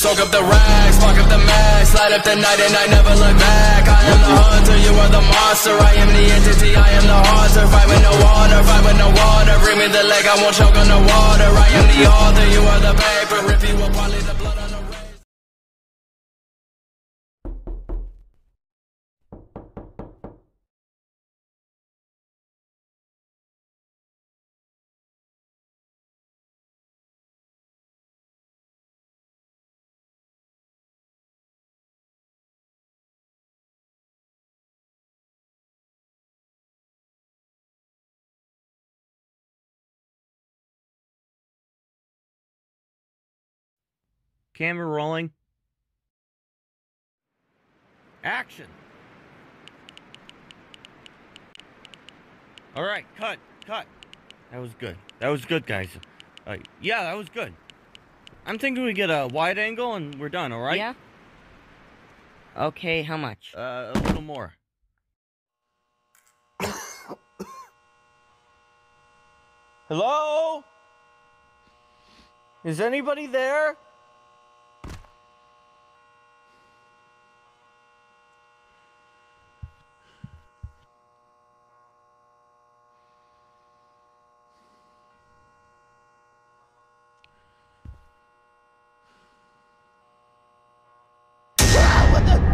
Soak up the rags, spark up the max, light up the night and I never look back. I am the hunter, you are the monster. I am the entity, I am the haunter. Fight with no water, fight with no water. Bring me the leg, I won't choke on the water. I am the author, you are the paper. Rip you apart, Camera rolling. Action. All right, cut, cut. That was good. That was good, guys. Uh, yeah, that was good. I'm thinking we get a wide angle and we're done. All right? Yeah. Okay, how much? Uh, a little more. Hello? Is anybody there? what the?